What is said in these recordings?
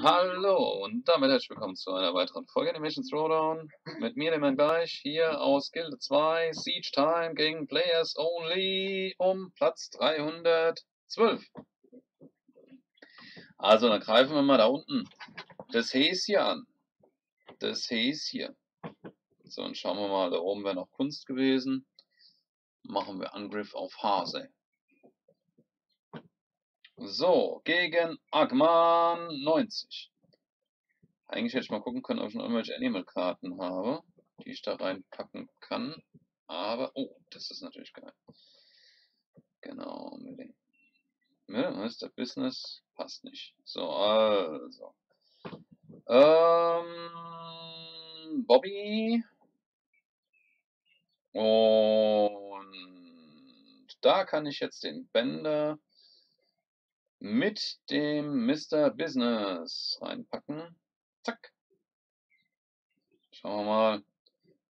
Hallo und damit herzlich willkommen zu einer weiteren Folge Animations Throwdown. Mit mir, dem gleich, hier aus Gilde 2, Siege Time gegen Players Only um Platz 312. Also, dann greifen wir mal da unten das Häschen an. Das Häschen. So, und schauen wir mal, da oben wäre noch Kunst gewesen. Machen wir Angriff auf Hase. So, gegen Agman 90. Eigentlich hätte ich mal gucken können, ob ich noch irgendwelche Animal-Karten habe, die ich da reinpacken kann. Aber, oh, das ist natürlich geil. Genau, mit dem Mr. Business passt nicht. So, also. Ähm, Bobby. Und da kann ich jetzt den Bänder mit dem Mr. Business reinpacken. Zack. Schauen wir mal.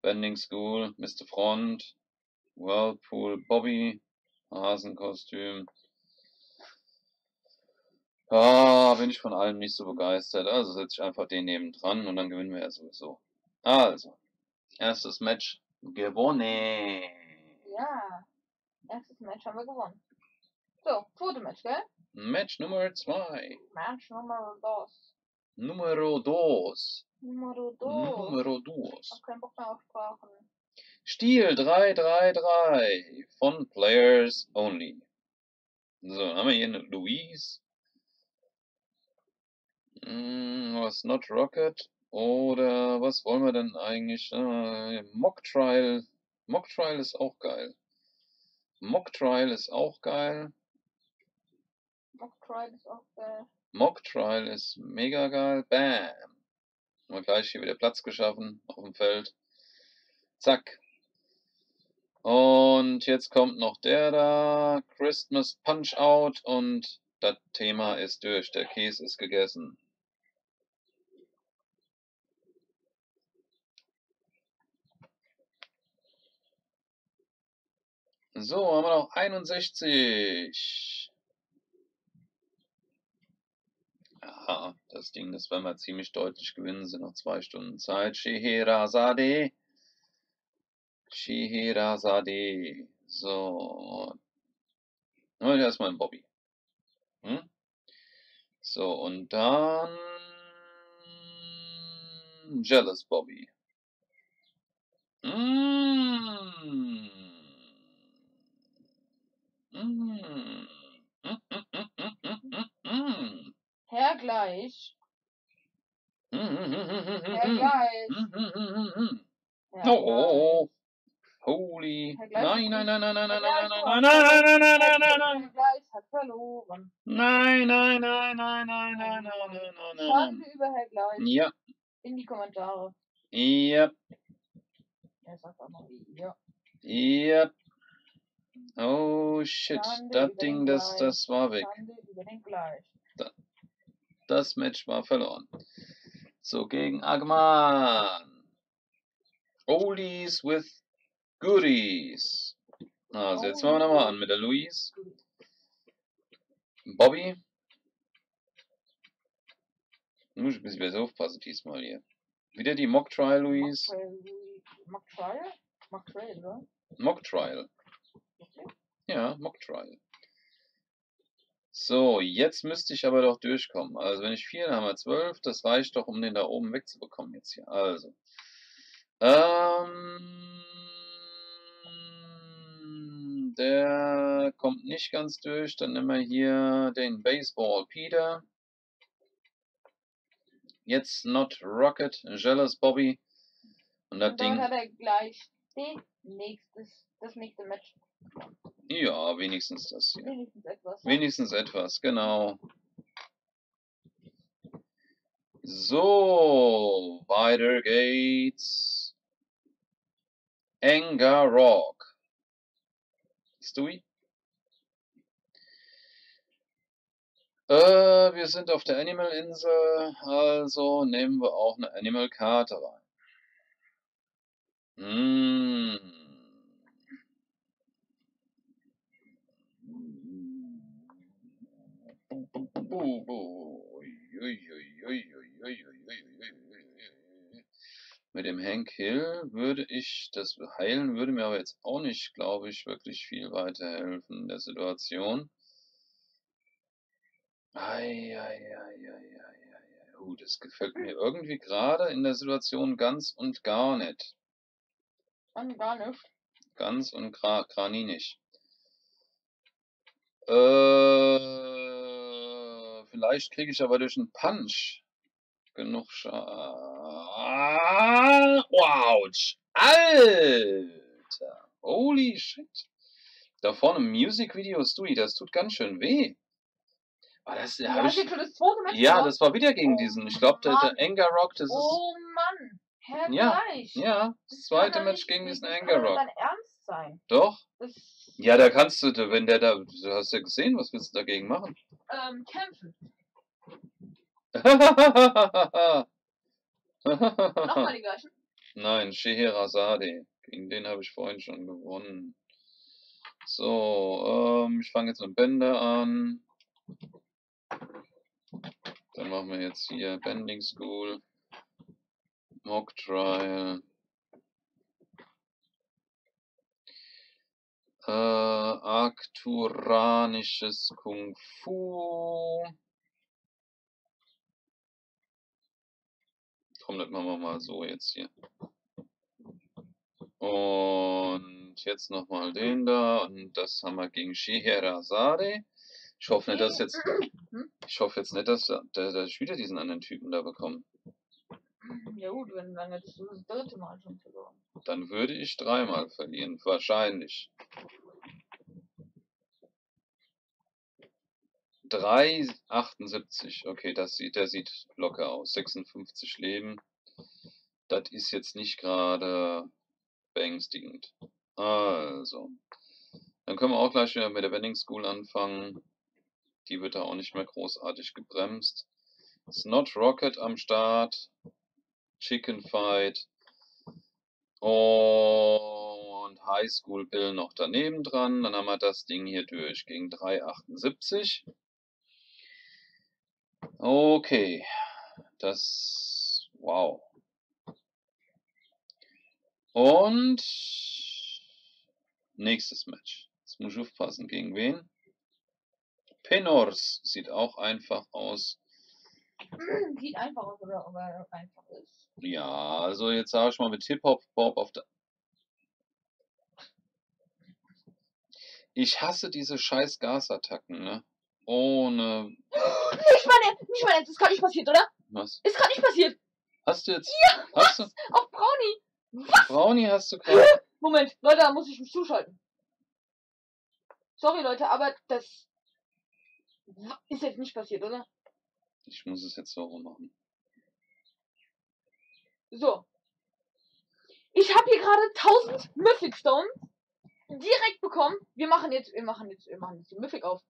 Bending School, Mr. Front, Whirlpool, Bobby, Hasenkostüm. Ah, bin ich von allem nicht so begeistert. Also setze ich einfach den neben dran und dann gewinnen wir ja sowieso. Also, erstes Match gewonnen. Ja, erstes Match haben wir gewonnen. So, zweite Match, gell? Match Nummer 2. Match Nummer dos. Numero 2. Numero dos. Numero 2. Hab keinen Bock mehr auf Sprachen. Stil 333 von Players Only. So, dann haben wir hier eine Louise. Hm, was Not Rocket? Oder was wollen wir denn eigentlich? Äh, Mock Trial. Mock Trial ist auch geil. Mock Trial ist auch geil. Mock Trial ist auch geil. Mock Trial ist mega geil. Bam. Wir gleich hier wieder Platz geschaffen auf dem Feld. Zack. Und jetzt kommt noch der da. Christmas Punch Out. Und das Thema ist durch. Der Käse ist gegessen. So, haben wir noch 61. Ja, das Ding, das werden wir ziemlich deutlich gewinnen. Sind noch zwei Stunden Zeit. Scheherazade. Scheherazade. So. Und erstmal ein Bobby. Hm? So, und dann. Jealous Bobby. Mmh. Mmh. Herr gleich. Herr gleich. Herr Oh, holy. Herr Gleich Nein, ist nein, nein, nein, nein, nein, nein, Gleich nein, nein, nein, nein, nein, nein, nein, nein, nein. Gleich hat verloren. Nein, nein, nein, nein, nein, nein, nein, nein, nein, nein. Schande über Herr gleich. Ja, In die Kommentare. ja, Er sagt auch noch ja. ja. Oh shit, das Ding, das, Gleich. das war weg. Schande über den gleich. Das Match war verloren. So, gegen Agman. Oldies with Goodies. Also, jetzt fangen wir nochmal an mit der Louise. Bobby. Muss ich ein bisschen besser aufpassen diesmal hier. Wieder die Mock Trial Louise. Mock Trial? Mock Trial, oder? Mock Trial. Ja, Mock Trial. So, jetzt müsste ich aber doch durchkommen. Also wenn ich 4, dann haben wir 12. Das reicht doch, um den da oben wegzubekommen jetzt hier. Also. Ähm, der kommt nicht ganz durch. Dann nehmen wir hier den Baseball Peter. Jetzt Not Rocket, Jealous Bobby. Und das Und Ding, hat er gleich den nächstes, das nächste Match. Ja, wenigstens das hier. Wenigstens etwas. Wenigstens etwas, genau. So, weiter geht's. Anger Rock. Stewie? Äh, wir sind auf der Animal Insel, also nehmen wir auch eine Animal Karte rein. Hm. Mit dem Hank Hill würde ich, das heilen würde mir aber jetzt auch nicht, glaube ich, wirklich viel weiterhelfen in der Situation. Eieieiei. Oh, das gefällt mir irgendwie gerade in der Situation ganz und gar nicht. Und gar nicht. Ganz und gar, nicht. Äh, vielleicht kriege ich aber durch einen Punch genug Schaden. Wow! Alter! Holy shit! Da vorne Music Video Stewie, das tut ganz schön weh. Aber das, Ja, ich, das ja, das war wieder gegen Oh diesen. Ich glaube, der, der. Anger Rock, das ist. Oh Mann. Herr Ja, Gleich. Ja, das Das zweite kann Match gegen das diesen kann Anger doch nicht Rock. dein Ernst sein. Doch. Das, Ja, da kannst du, wenn der da, du hast ja gesehen, was willst du dagegen machen? ähm, kämpfen. Nochmal die gleichen. Nein, Scheherazade. Gegen den habe ich vorhin schon gewonnen. So, ähm, ich fange jetzt mit Bänder an. Dann machen wir jetzt hier Bending School. Mock Trial. Äh, Arkturanisches Kung Fu. Komm, das machen wir mal so jetzt hier. Und jetzt nochmal den da. Und das haben wir gegen Scheherazade. Ich hoffe nicht, dass jetzt. Ich hoffe jetzt nicht, dass, da- dass ich wieder diesen anderen Typen da bekomme. Ja gut, wenn dann jetzt das dritte Mal schon verloren. Dann würde ich dreimal verlieren. Wahrscheinlich. 3,78. Okay, das sieht, der sieht locker aus. 56 Leben. Das ist jetzt nicht gerade beängstigend. Also. Dann können wir auch gleich wieder mit der Vending School anfangen. Die wird da auch nicht mehr großartig gebremst. Snot Rocket am Start. Chicken Fight. Und High School Bill noch daneben dran. Dann haben wir das Ding hier durch gegen 3,78. Okay. Das. Wow. Und. Nächstes Match. Jetzt muss ich aufpassen. Gegen wen? Penors sieht auch einfach aus. Sieht einfach aus, oder ob er einfach ist. Ja, also jetzt sage ich mal mit Hip-Hop Bob auf der. Ich hasse diese scheiß Gasattacken, ne? Ohne. Nicht meine, nicht meine, das ist gerade nicht passiert, oder? Was? Ist gerade nicht passiert. Hast du jetzt. Hast du. Auf Brownie. Brownie hast du gerade. Moment, Leute, da muss ich mich zuschalten. Sorry, Leute, aber das ist jetzt nicht passiert, oder? Ich muss es jetzt so rum machen. So. Ich habe hier gerade 1000 Mythic Stones direkt bekommen. Wir machen jetzt, wir machen jetzt, wir machen jetzt die Mythic auf.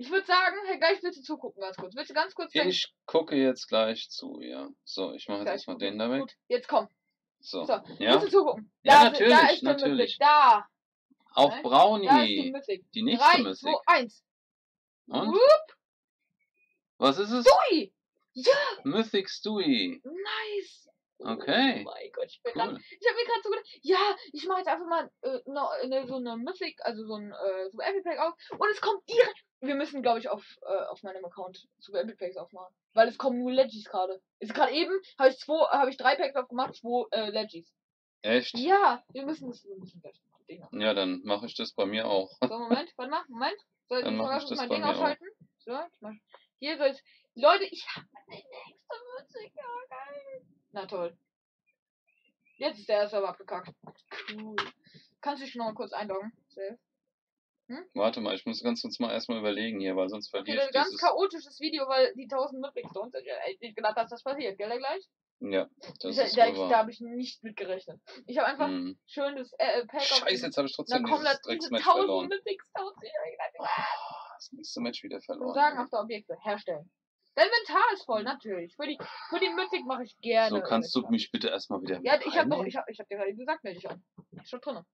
Ich würde sagen, Herr Gleich, willst du zugucken ganz kurz? Willst du ganz kurz Ich gucke jetzt gleich zu, ja. So, ich mache jetzt erstmal den da weg. Gut, jetzt komm. So. So, Ja. Willst du zugucken? Ja, Da, natürlich, da ist natürlich. Da. Auf Nein, Brownie. Da ist die. Die nächste 3, Mythic. 2, 1. Und? Wupp, Was ist es? Ui. Ja, Mythic Stewie. nice. Okay. Oh mein Gott, ich bin Cool. lang. Ich habe mir gerade so gedacht, ja, ich mache jetzt einfach mal äh, no, ne, so eine Mythic, also so ein äh, Super Epic Pack auf und es kommt direkt. Wir müssen, glaube ich, auf, äh, auf meinem Account Super Epic Packs aufmachen. Weil es kommen nur Legis gerade. Ist gerade eben, habe ich zwei, habe ich drei Packs aufgemacht, zwei äh, Legis. Echt? Ja, wir müssen das, wir müssen gleich machen. Dinger. Ja, dann mache ich das bei mir auch. So, Moment, warte mal, Moment. Soll Dann ich mal das mein Ding auch. ausschalten? So, ich mach, hier soll ich, Leute, ich habe meine nächste Musik, ja geil. Na toll. Jetzt ist der erste aber abgekackt. Cool. Kannst du dich noch kurz einloggen? Safe. Warte mal, ich muss ganz kurz mal erstmal überlegen hier, weil sonst Okay, verliere das ich ist ein ganz chaotisches Video, weil die 1000 Mythics sind. Ich hätte nicht gedacht, dass das passiert, gell, gleich? Ja, das Ich, ist da da wahr. habe ich nicht mit gerechnet. Ich habe einfach Hm. schön das äh, äh, Pack auf Scheiße, jetzt habe ich trotzdem komm, dieses das diese Drecksmatch 1000 verloren. Mythics, 1000 ich gedacht, Ah, Das nächste Match wieder Und verloren. sagen ey. auf der Objekte. Herstellen. Dein Inventar ist voll, natürlich. Für die, für die Mythic mache ich gerne. So, kannst du mich bitte erstmal wieder Ja, ich habe ich habe ich hab dir gerade gesagt, melde dich an. Ist schon drinne.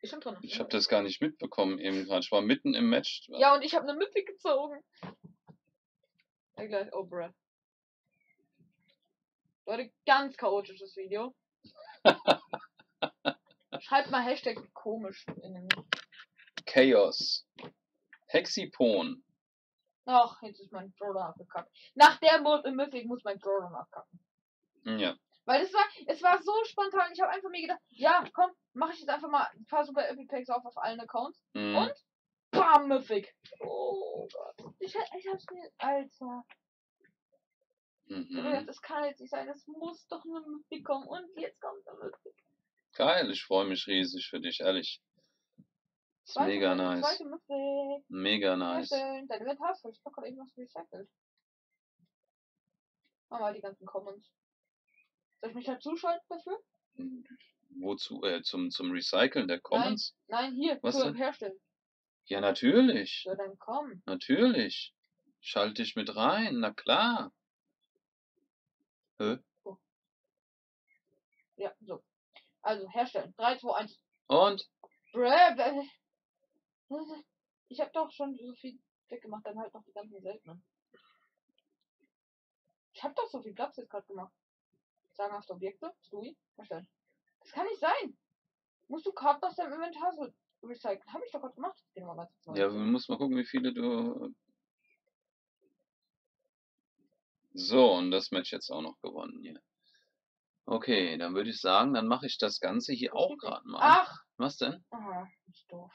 Ist schon drinne. Ich habe das gar nicht mitbekommen eben gerade. Ich war mitten im Match. Ja, und ich habe eine Mythic gezogen. Ja, gleich. Oh, bruh. Leute, ganz chaotisches Video. Schreibt mal Hashtag komisch in den. Chaos. Hexipon. Ach, jetzt ist mein Brawler abgekackt. Nach der Mythic muss mein Brawler abkacken. Ja. Weil es war, es war so spontan. Ich habe einfach mir gedacht, ja, komm, mache ich jetzt einfach mal ein paar super Epic Packs auf auf allen Accounts. Mhm. Und? Bam, Mythic. Oh Gott. Ich, ich hab's mir, Alter. Mhm. das kann jetzt nicht sein. Das muss doch eine Mythic kommen. Und jetzt kommt eine Mythic. Geil, ich freue mich riesig für dich, ehrlich. Ist Zweite mega nice. Zweite Mythic. Mega nice. schön. Dein Inventar ist voll. Ich hab grad irgendwas recycelt. Mach mal die ganzen Comments. Soll ich mich halt zuschalten dafür? Wozu? Äh, zum, zum Recyceln der Commons? Nein, hier, Was denn? herstellen. Ja, natürlich. Ja, dann komm. Natürlich. Schalte dich mit rein, na klar. Hä? Ja, so. Also, herstellen. 3, 2, 1. Und? Bäh. Ich hab doch schon so viel weggemacht, dann halt noch die ganzen seltenen. Ich hab doch so viel Platz jetzt gerade gemacht. Sagenhafte Objekte, Stui, herstellen. Das kann nicht sein. Musst du Karten aus deinem Inventar so recyceln. Hab ich doch gerade gemacht. Wir mal ganz. Ja, du musst mal gucken, wie viele du. So, und das Match jetzt auch noch gewonnen hier. Okay, dann würde ich sagen, dann mache ich das Ganze hier auch gerade mal. Ach! Was denn? Aha, ist doof.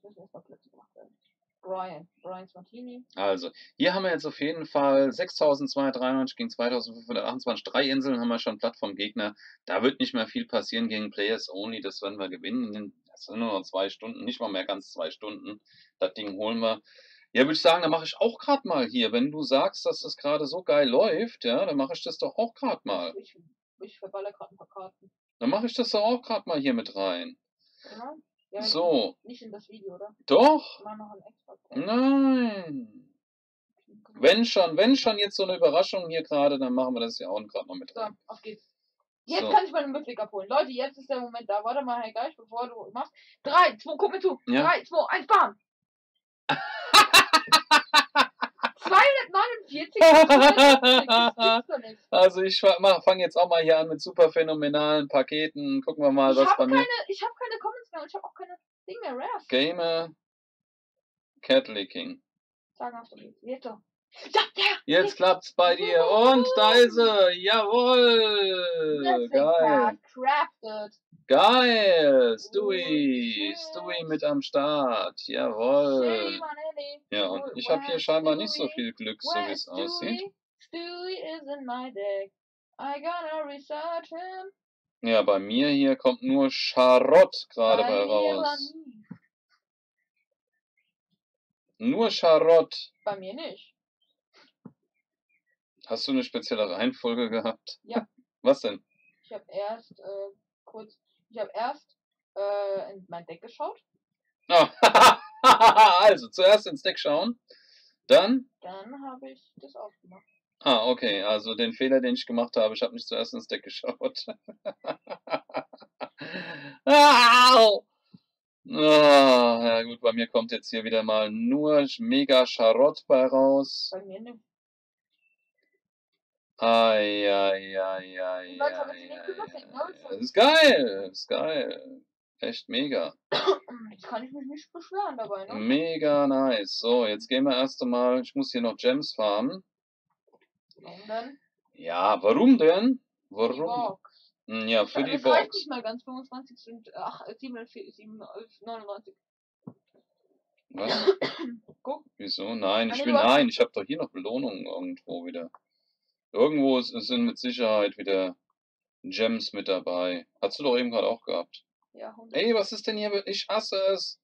Ich muss erst mal Plätze gemacht werden. Brian. Brian's Martini. Also, hier haben wir jetzt auf jeden Fall 6293 gegen 2528. Drei Inseln haben wir schon platt vom Gegner. Da wird nicht mehr viel passieren gegen Players Only. Das werden wir gewinnen. Das sind nur noch zwei Stunden, nicht mal mehr ganz zwei Stunden. Das Ding holen wir. Ja, würde ich sagen, dann mache ich auch gerade mal hier. Wenn du sagst, dass das gerade so geil läuft, ja, dann mache ich das doch auch gerade mal. Ich, ich verballer gerade ein paar Karten. Dann mache ich das doch auch gerade mal hier mit rein. Ja? Ja, So, Nicht in das Video, oder? doch. Noch. Nein. Wenn schon, wenn schon jetzt so eine Überraschung hier gerade, dann machen wir das ja auch gerade mal mit So, rein. auf geht's. Jetzt So. kann ich meine Mythic abholen. Leute, jetzt ist der Moment da. Warte mal, Herr Geist, bevor du machst. 3, 2, guck mir zu. Ja. 3, 2, 1, bam! 249 das gibt's doch nicht. Also ich fange jetzt auch mal hier an mit super phänomenalen Paketen. Gucken wir mal, Ich was habe bei keine, mir. ich hab keine Comments mehr und ich habe auch keine Ding mehr. Rares. Gamer Cat Licking. Sagenhaft und jetzt so. Ja, ja, Jetzt klappt's bei dir und da ist sie. Jawohl. Geil. Crafted. Geil. Stewie. Stewie mit am Start. Jawohl. Ja, und ich habe hier scheinbar nicht so viel Glück, so wie es aussieht. Stewie? Stewie is in my deck. I gotta research him. Ja, bei mir hier kommt nur Charlotte gerade bei raus. Nur Charlotte. Bei mir nicht. Hast du eine spezielle Reihenfolge gehabt? Ja. Was denn? Ich habe erst äh, kurz, ich habe erst äh, in mein Deck geschaut. Ah, also, zuerst ins Deck schauen. Dann. Dann habe ich das aufgemacht. Ah, okay. Also den Fehler, den ich gemacht habe, ich habe nicht zuerst ins Deck geschaut. Au! Ah, ja gut, bei mir kommt jetzt hier wieder mal nur Mega Charlotte bei raus. Bei mir nicht. Ai, ich denn? Das ist geil, das ist geil. Echt mega. Jetzt kann ich mich nicht beschweren dabei, ne? Mega nice. So, jetzt gehen wir erst einmal, ich muss hier noch Gems farmen. Und dann Ja, warum denn? Warum? Box. Hm, Ja, für die das reicht Box. nicht mal ganz. 25 sind, ach, 47, 97, 99. Was? Guck. Wieso? Nein, ich will, nein, ich habe doch hier noch Belohnungen irgendwo wieder. Irgendwo sind mit Sicherheit wieder Gems mit dabei. Hast du doch eben gerade auch gehabt. Ja, 100. Ey, was ist denn hier? Ich hasse es,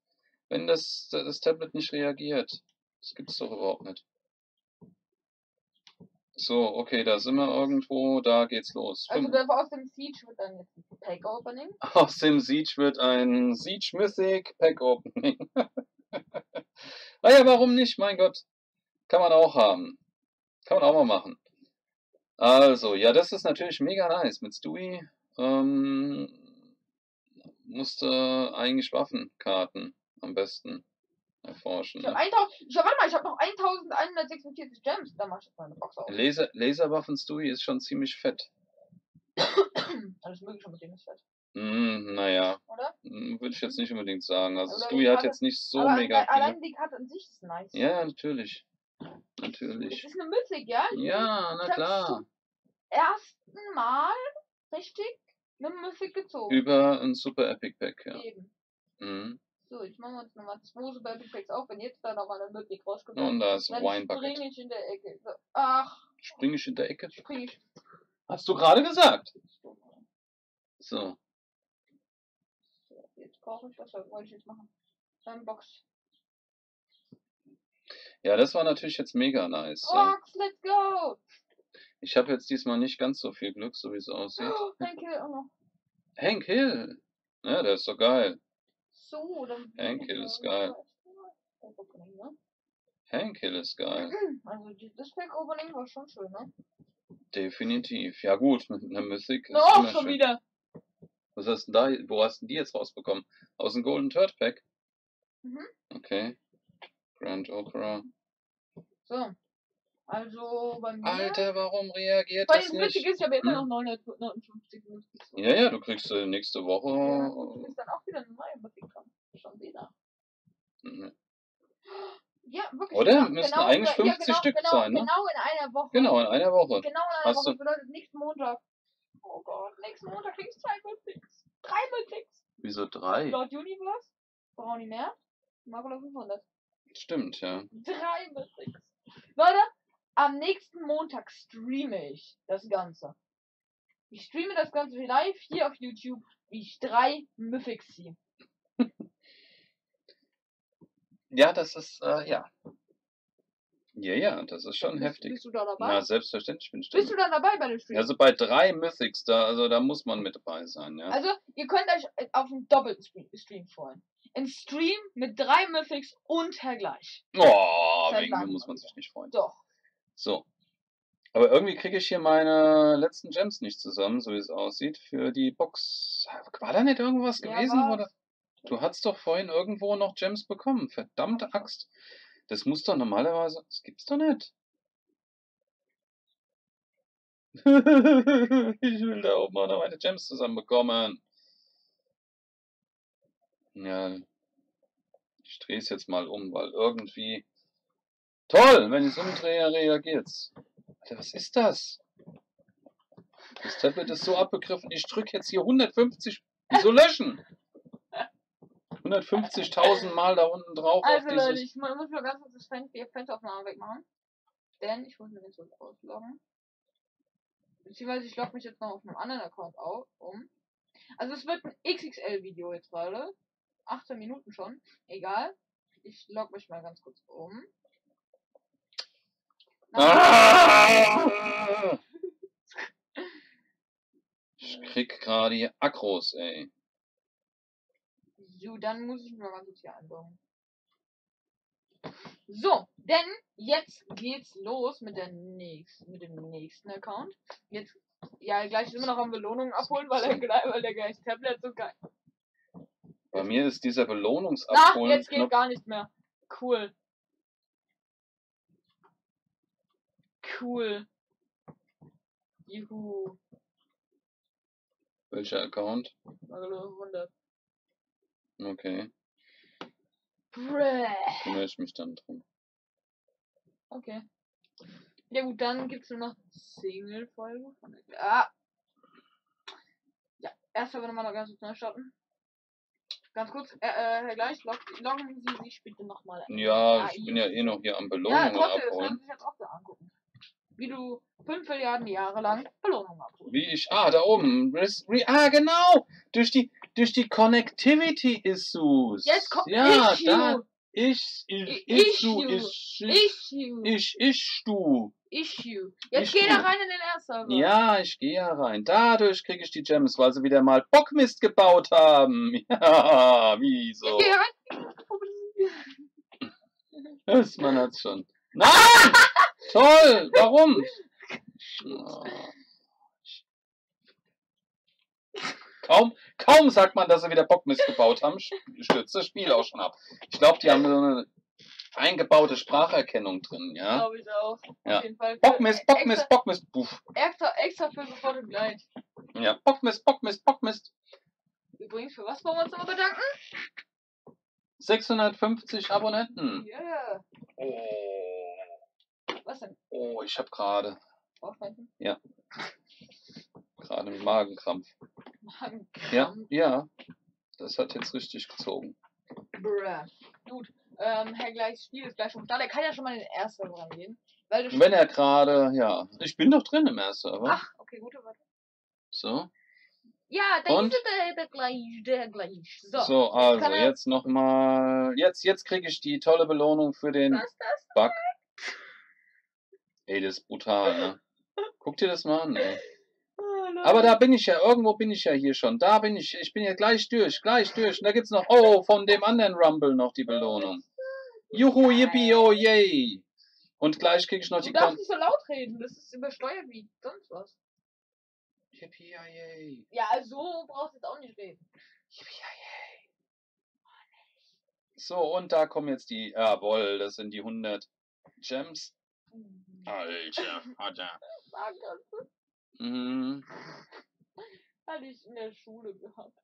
wenn das, das Tablet nicht reagiert. Das gibt's doch überhaupt nicht. So, okay, da sind wir irgendwo, da geht's los. Also aus dem Siege wird dann jetzt ein Pack Opening. Aus dem Siege wird ein Siege Mythic Pack Opening. ah ja, warum nicht? Mein Gott. Kann man auch haben. Kann man auch mal machen. Also, ja, das ist natürlich mega nice. Mit Stewie ähm, musste eigentlich Waffenkarten am besten. erforschen. Ich habe Ne? 1000. Ich warte mal, ich habe noch 1146 Gems. Da mach ich jetzt meine Box auf. Laser, Laserwaffen Stewie ist schon ziemlich fett. Alles mögliche mit dem ist fett, Hm, naja, oder? hm, würde ich jetzt nicht unbedingt sagen. Also Oder Stewie hat jetzt nicht so Aber mega alle- allein die Karte an sich ist nice. Ja, ja, natürlich. Natürlich. ist eine Mythic, ja? Ja, na Ich klar. zum ersten Mal richtig eine Mythic gezogen. Über ein Super Epic Pack, ja. Eben. Mhm. So, jetzt machen wir uns nochmal zwei Super Epic Packs auf. Wenn jetzt da nochmal eine Mythic rauskommt, Und da ist Wine Bucket. springe ich in der Ecke. So, ach, Spring ich in der Ecke? springe ich. Hast du gerade gesagt. So. So, jetzt brauche ich, was wollte ich jetzt machen? Dann Box. Ja, das war natürlich jetzt mega nice. Ja. Box, let's go! Ich habe jetzt diesmal nicht ganz so viel Glück, so wie es aussieht. Oh, danke auch noch. Hank Hill. Ja, der ist doch geil. So, dann. Hank Hill ist geil. Ne? Hank Hill ist geil. Also, das Pack Opening war schon schön, ne? Definitiv. Ja gut, mit einer Mythic ist immer schon schön. wieder. Was hast denn da, wo hast denn die jetzt rausbekommen? Aus dem Golden Turd Pack? Mhm. Okay. Grand Opera. So. Also, bei mir. Alter, warum reagiert Weil das das Witzige nicht? ist, ich habe immer noch 959 Minuten. Ja, ja, du kriegst äh, nächste Ja, Woche. ist dann auch wieder eine neue Musik kommen. Schon wieder. äh, Ja, wirklich. Oder? Genau, Müssten genau, eigentlich ja, 50 genau, Stück genau, sein, ne? Genau in einer Woche. Genau, in einer Woche. Genau in einer Hast Woche. du- Das bedeutet nächsten Montag. Oh Gott, nächsten Montag krieg ich zwei Multics. Drei Multics. Wieso drei? Lord Universe, Brownie mehr, Makula 500. Stimmt, ja. Drei Mythics. Leute, am nächsten Montag streame ich das Ganze. Ich streame das Ganze live hier auf YouTube, wie ich drei Mythics ziehe. Ja, das ist, äh, ja. Ja, ja, das ist schon bist, heftig. Bist du da dabei? Na, selbstverständlich bin ich bist du da dabei bei dem Stream? Also bei drei Mythics, da, also da muss man mit dabei sein, ja. Also, ihr könnt euch äh, auf einen doppelten Stream, freuen. Ein Stream mit drei Mythics und Vergleich. Oh, wegen mir muss man sich nicht freuen. Doch. So. Aber irgendwie kriege ich hier meine letzten Gems nicht zusammen, so wie es aussieht, für die Box. War da nicht irgendwas Ja, gewesen? Oder? Du hast doch vorhin irgendwo noch Gems bekommen. Verdammte Axt. Das muss doch normalerweise. Das gibt's doch nicht. ich will da oben auch noch meine Gems zusammenbekommen. Ja. Ich drehe es jetzt mal um, weil irgendwie. Toll! Wenn ich es umdrehe, reagiert's. Alter, was ist das? Das Tablet ist so abgegriffen. Ich drücke jetzt hier 150. Wieso löschen? 150.000 Mal da unten drauf Also Leute, ich mu- muss nur ganz kurz das Fensteraufnahme wegmachen. Denn ich muss mir jetzt so ausloggen. Beziehungsweise ich logge mich jetzt noch auf einem anderen Account auf, um. Also es wird ein XXL-Video jetzt gerade. 18 Minuten schon. Egal. Ich logge mich mal ganz kurz um. Ah! Ich krieg gerade hier Akros, ey. So, dann muss ich mich mal ganz kurz hier einloggen. So, denn jetzt geht's los mit der nächsten, mit dem nächsten Account. Jetzt, ja, gleich immer noch am Belohnungen abholen, weil der, gleich- weil der gleich Tablet so geil. Bei mir ist dieser Ach, Belohnungsabholen. jetzt geht gar nicht mehr. Cool. Cool. Juhu. Welcher Account? Magalo 100. Okay, Bräh. kümmere ich mich dann drum. Okay. Ja gut, dann gibt's nur noch Single-Folge von. Ah! Ja, erst aber nochmal noch ganz kurz neu starten. Ganz kurz, äh, äh, Herr Gleich, log, loggen Sie sich bitte nochmal ein. Ja, Ah, ich bin ja eh noch hier am Ja, Belohnungen trotzdem, das abholen. können Sie sich jetzt auch angucken. Wie du fünf Milliarden Jahre lang Belohnungen abholst. Wie ich, ah, da oben. Re, ah, genau. Durch die, durch die Connectivity Issues. Jetzt kommt ja, Issue. da, ich, ich, I- Issue, ich, ich, Issue. ich, ich, du. Issue. Jetzt Issue. geh da rein in den R-Server. Ja, ich gehe ja rein. Dadurch kriege ich die Gems, weil sie wieder mal Bockmist gebaut haben. Ja, wieso? Jetzt geh rein. Das, man hat's schon. Nein! Toll! Warum? Oh. Kaum, kaum sagt man, dass sie wieder Bockmist gebaut haben, stürzt das Spiel auch schon ab. Ich glaube, die haben so eine eingebaute Spracherkennung drin, ja. Glaube ich auch. Ja. Auf jeden Fall. Bockmist, Extra- Bockmist, Bockmist, puff. Extra, extra für sofort und gleich. Ja, Bockmist, Bockmist, Bockmist. Übrigens, für was wollen wir uns immer bedanken? 650 Abonnenten. Ja, ja. Oh, Was denn? oh ich habe gerade Aufwenden? Gerade einen Magenkrampf. Magen. Ja, ja. Das hat jetzt richtig gezogen. Bruh. Gut. Ähm, Herr Gleichs Spiel ist gleich schon da. Der kann ja schon mal in den ersten rangehen. Weil du Wenn er gerade, ja, ich bin doch drin im ersten Server. Ach, okay, gute Warte. So, Ja, da ist der, der gleich, der gleich. So. so, also er- jetzt nochmal, jetzt, jetzt kriege ich die tolle Belohnung für den Was das? Bug. Ey, das ist brutal, ne? Guck dir das mal an, ey. Aber da bin ich ja, irgendwo bin ich ja hier schon. Da bin ich, ich bin ja gleich durch, gleich durch. Und da gibt's noch, oh, von dem anderen Rumble noch die Belohnung. Juhu, yippie, oh, yay. Und gleich krieg ich noch Du die darfst Kon nicht so laut reden, das ist übersteuert wie sonst was. Yippie, oh, yay. Ja, also so brauchst du jetzt auch nicht reden. Yippie, oh, yay. So, und da kommen jetzt die, jawohl, das sind die 100 Gems. Alter, Alter. Mhm. Hatte ich in der Schule gehabt.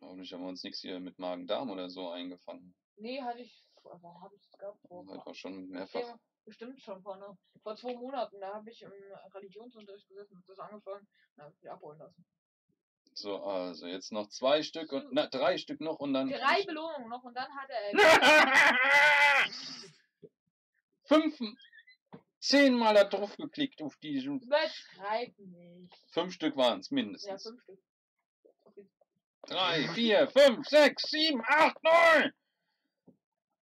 Hoffentlich haben wir uns nichts hier mit Magen-Darm oder so eingefangen. Nee, hatte ich. Aber habe ich das gehabt? Vor, Halt auch schon mehrfach. Bestimmt schon vor, ne, vor zwei Monaten. Da habe ich im Religionsunterricht gesessen und das angefangen und habe mich abholen lassen. So, also jetzt noch zwei Stück und, na, drei Stück noch und dann. Drei Belohnungen noch und dann hat er. Fünf, zehnmal da drauf geklickt auf die. Übertreib nicht. Fünf Stück waren es Ja, mindestens. fünf Stück. Drei, vier, fünf, sechs, sieben, acht, neun.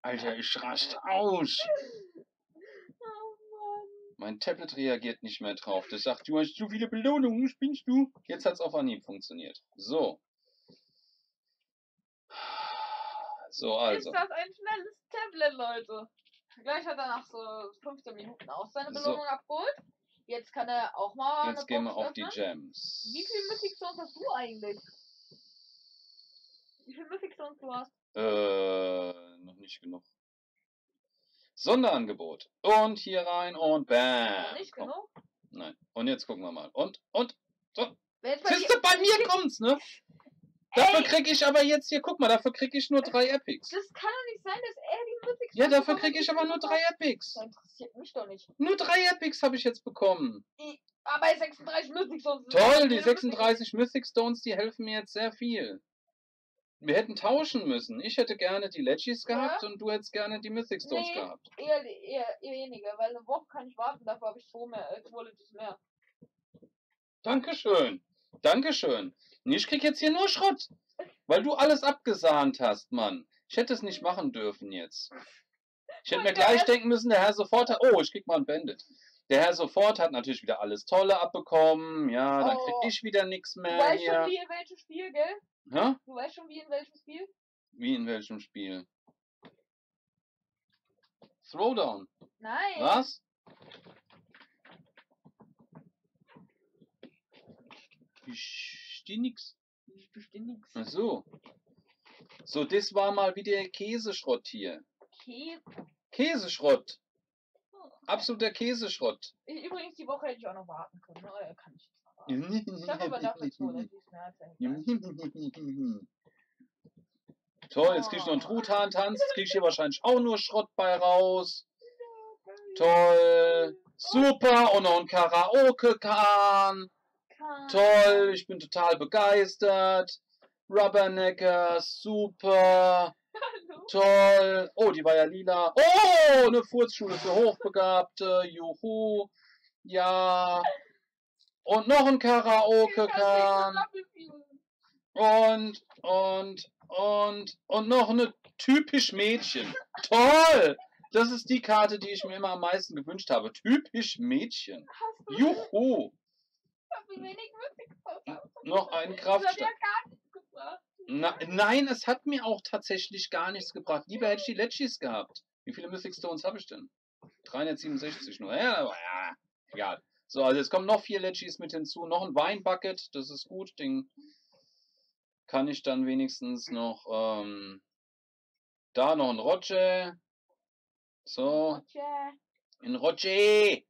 Alter, ich raste aus. Oh Mann. Mein Tablet reagiert nicht mehr drauf. Das sagt, du hast zu viele Belohnungen, spinnst du? Jetzt hat's auf Anhieb funktioniert. So. So, also. Ist das ein schnelles Tablet, Leute? Gleich hat er nach so 15 Minuten auch seine So. Belohnung abgeholt. Jetzt kann er auch mal Jetzt eine gehen wir auf die. Gems. Wie viel Mythic Stones hast du eigentlich? Wie viel Mythic Stones du hast? Äh, noch nicht genug. Sonderangebot. Und hier rein und bam. Nicht Komm. genug? Nein. Und jetzt gucken wir mal. Und, und. Bei Siehst du, bei mir kommt's, ne? Dafür Ey, krieg ich aber jetzt hier, guck mal, dafür krieg ich nur drei Epics. das kann doch nicht sein, dass er die Mythic Stones Ja, dafür bekommt krieg und ich aber nur drei. Epics. Das interessiert mich doch nicht. Nur drei Epics habe ich jetzt bekommen. Aber 36 Mythic Stones. sind Toll, die viele 36 Mythic Stones, die helfen mir jetzt sehr viel. Wir hätten tauschen müssen. Ich hätte gerne die Legis Ja. gehabt und du hättest gerne die Mythic Stones Nee. gehabt. Eher, eher, eher weniger, weil eine Woche kann ich warten, dafür habe ich zwei mehr, äh, Legis mehr. Dankeschön. Dankeschön. Und Ich krieg jetzt hier nur Schrott. Weil du alles abgesahnt hast, Mann. Ich hätte es nicht machen dürfen jetzt. Ich hätte mir gleich denken müssen, der Herr sofort hat. Oh, ich krieg mal ein Bandit. Der Herr sofort hat natürlich wieder alles Tolle abbekommen. Ja, dann krieg Oh. ich wieder nichts Du mehr weißt schon, wie in welchem Spiel, gell? Hä? Du weißt schon, wie in welchem Spiel? Wie in welchem Spiel? Throwdown. Nein. Was? Verstehe nichts. Ach so. So, das war mal wieder Käseschrott hier. Okay. Käseschrott. Absoluter Käseschrott. Übrigens, die Woche hätte ich auch noch warten können. Ne? Äh, Kann ich jetzt noch warten. Ich habe aber dafür er hätte. Toll, jetzt krieg ich noch einen Truthahn-Tanz. Jetzt krieg ich hier wahrscheinlich auch nur Schrott bei raus. Toll. Super. Und noch ein Karaoke-Kahn. Toll, ich bin total begeistert. Rubbernecker, super, Hallo. toll. Oh, die war ja lila. Oh, eine Furzschule für Hochbegabte. Juhu. Ja. Und noch ein Karaoke-Kahn. Und, und, und, und noch eine typisch Mädchen. Toll! Das ist die Karte, die ich mir immer am meisten gewünscht habe. Typisch Mädchen. Juhu! Du wenig Musik Noch ein Das hat ja gar nichts gebracht. Na, nein, es hat mir auch tatsächlich gar nichts gebracht. Lieber hätte ich die Legis gehabt. Wie viele Mythic Stones habe ich denn? 367 nur. Ja, aber ja, egal. So, also jetzt kommen noch vier Legis mit hinzu. Noch ein Weinbucket, das ist gut. Den kann ich dann wenigstens noch. Ähm, da noch ein Roger. So, Roger. in Roger.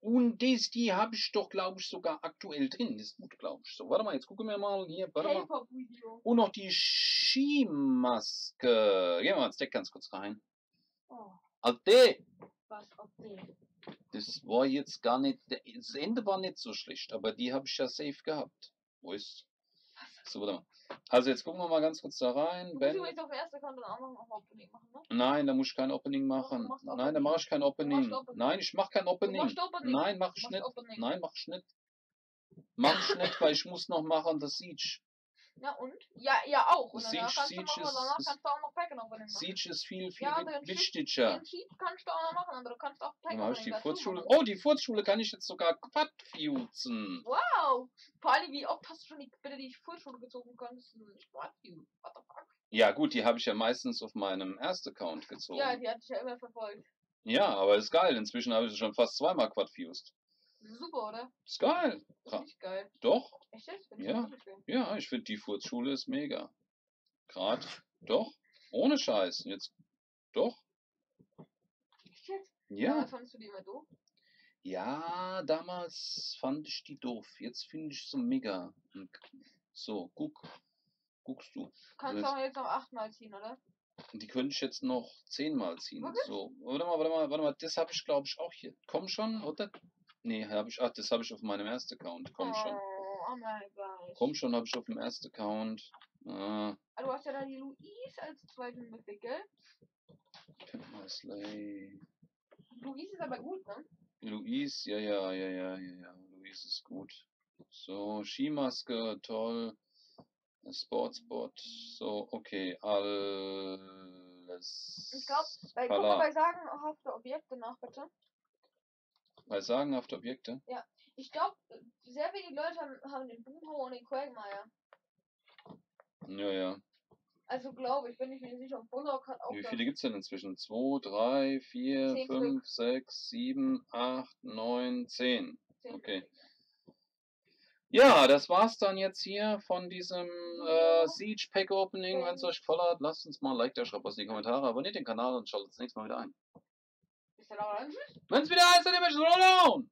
Und das, die habe ich doch, glaube ich, sogar aktuell drin. Das ist gut, glaube ich. So, warte mal, jetzt gucken wir mal hier. Warte mal. Und noch die Skimaske. Gehen wir mal ins Deck ganz kurz rein. Oh, Alte, was die. das war jetzt gar nicht, das Ende war nicht so schlecht, aber die habe ich ja safe gehabt. Wo ist? So, warte mal. Also jetzt gucken wir mal ganz kurz da rein. Du Ben, übrigens auf Account dann auch noch Opening machen, ne? nein, da muss ich kein Opening machen. machst Nein, da Opening. mache ich kein Opening. Opening. Nein, ich mache kein Opening. Opening. Nein, mach ich nicht. Opening. Nein, mach ich nicht. Mach ich nicht, weil ich muss noch machen das Siege. Ja, und? Ja, ja auch. Und Siege- kannst Siege du, machen, ist- danach kannst du auch noch Packen Opening machen. Siege ist viel, viel Ja, den Siege- wichtiger. Den Sheet kannst du auch noch machen, aber du kannst auch Packen ich die Furzschule. Oh, die Furzschule kann ich jetzt sogar quadfusen. Wow! Vor allem, wie oft hast du schon die, bitte die Fußschule gezogen kannst? What you? What the fuck? Ja, gut, die habe ich ja meistens auf meinem ersten Account gezogen. Ja, die hatte ich ja immer verfolgt. Ja, aber ist geil. Inzwischen habe ich sie schon fast zweimal quadfused. Super, oder? Ist geil. Richtig geil. Doch, Echt jetzt? Ich Ja. ja, ich finde die Furzschule ist mega. Grad, doch, ohne Scheiß. Jetzt, doch, Echt jetzt? ja. Damals fandest du die immer doof? Ja, damals fand ich die doof. Jetzt finde ich sie mega. Und So, guck. Guckst du. Du kannst Das- auch jetzt noch achtmal ziehen, oder? Die könnte ich jetzt noch zehnmal ziehen. Wirklich? So, warte mal, warte mal, warte mal. Das habe ich, glaube ich, auch hier. Komm schon, oder? Nee, habe ich. Ach, das habe ich auf meinem ersten Account. Komm schon. Oh, oh mein Gott. Komm schon, habe ich auf dem ersten Account. Ah, Ah, du hast ja da die Louise als zweiten Mythic, gell? Slay. Louise ist aber gut, ne? Luis, ja, ja, ja, ja, ja, ja. Luis ist gut. So, Skimaske, toll. Sportspot, so, okay, alles. Ich glaub, Bei, guck mal bei sagenhafte Objekte nach, bitte. Bei sagenhafte Objekte? Ich glaube, sehr wenige Leute haben, haben den Boomhauer und den Quagmire. Ja, ja. Also glaube ich, bin ich mir sicher. Und Bullock hat auch Wie viele gibt's denn inzwischen? 2, 3, 4, Zehn 5, 6, 7, 8, 9, 10. Zehn okay. Ja, das war's dann jetzt hier von diesem äh, Siege Pack Opening. Wenn es euch gefallen hat, lasst uns mal ein Like da, schreibt was in die Kommentare, abonniert den Kanal und schaltet das nächste Mal wieder ein. Ist der Laura Wenn's wieder heißt, dann immer so